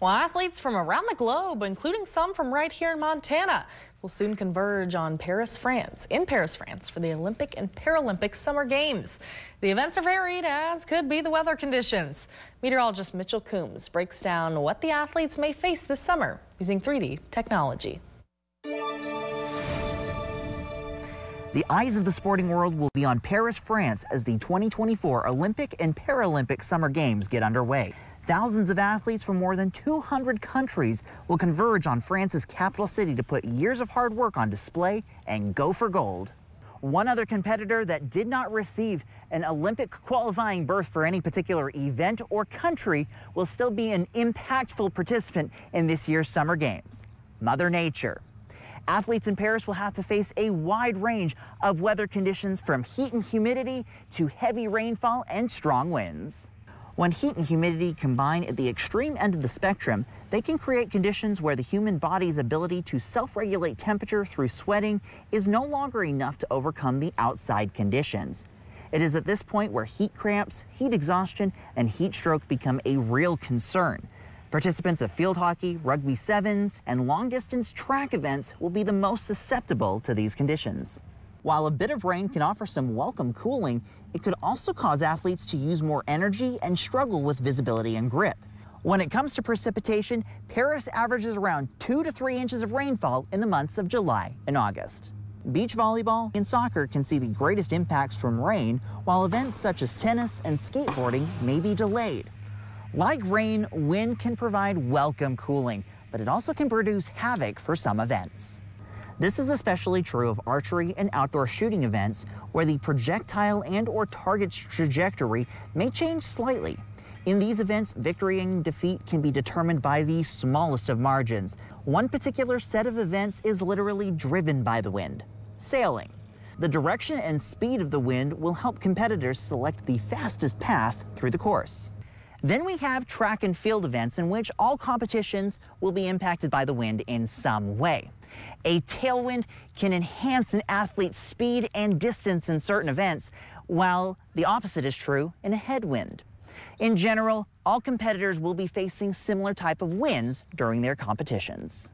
Well, athletes from around the globe, including some from right here in Montana, will soon converge on Paris, France, in Paris, France, for the Olympic and Paralympic Summer Games. The events are varied, as could be the weather conditions. Meteorologist Mitchel Coombs breaks down what the athletes may face this summer using 3D technology. The eyes of the sporting world will be on Paris, France as the 2024 Olympic and Paralympic Summer Games get underway. Thousands of athletes from more than 200 countries will converge on France's capital city to put years of hard work on display and go for gold. One other competitor that did not receive an Olympic qualifying berth for any particular event or country will still be an impactful participant in this year's Summer Games, Mother Nature. Athletes in Paris will have to face a wide range of weather conditions from heat and humidity to heavy rainfall and strong winds. When heat and humidity combine at the extreme end of the spectrum, they can create conditions where the human body's ability to self-regulate temperature through sweating is no longer enough to overcome the outside conditions. It is at this point where heat cramps, heat exhaustion, and heat stroke become a real concern. Participants of field hockey, rugby sevens, and long distance track events will be the most susceptible to these conditions. While a bit of rain can offer some welcome cooling, it could also cause athletes to use more energy and struggle with visibility and grip. When it comes to precipitation, Paris averages around 2 to 3 inches of rainfall in the months of July and August. Beach volleyball and soccer can see the greatest impacts from rain, while events such as tennis and skateboarding may be delayed. Like rain, wind can provide welcome cooling, but it also can produce havoc for some events. This is especially true of archery and outdoor shooting events where the projectile and or target's trajectory may change slightly. In these events, victory and defeat can be determined by the smallest of margins. One particular set of events is literally driven by the wind, sailing. The direction and speed of the wind will help competitors select the fastest path through the course. Then we have track and field events in which all competitions will be impacted by the wind in some way. A tailwind can enhance an athlete's speed and distance in certain events, while the opposite is true in a headwind. In general, all competitors will be facing similar type of winds during their competitions.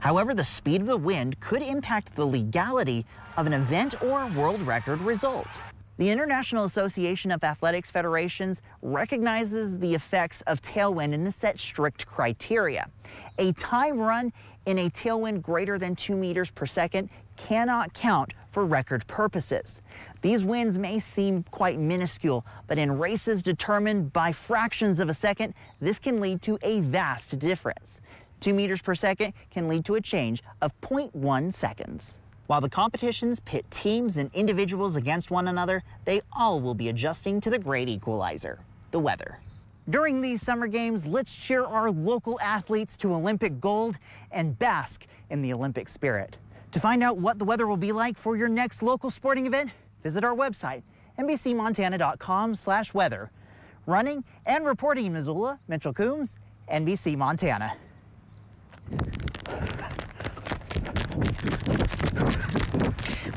However, the speed of the wind could impact the legality of an event or world record result. The International Association of Athletics Federations recognizes the effects of tailwind and has set strict criteria. A time run in a tailwind greater than 2 meters per second cannot count for record purposes. These winds may seem quite minuscule, but in races determined by fractions of a second, this can lead to a vast difference. 2 meters per second can lead to a change of 0.1 seconds. While the competitions pit teams and individuals against one another, they all will be adjusting to the great equalizer, the weather. During these summer games, let's cheer our local athletes to Olympic gold and bask in the Olympic spirit. To find out what the weather will be like for your next local sporting event, visit our website, nbcmontana.com slash weather. Running and reporting in Missoula, Mitchel Coombs, NBC Montana.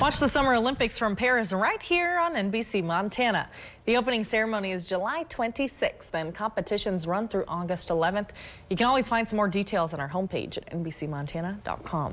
Watch the Summer Olympics from Paris right here on NBC Montana. The opening ceremony is July 26th and competitions run through August 11th. You can always find some more details on our homepage at nbcmontana.com.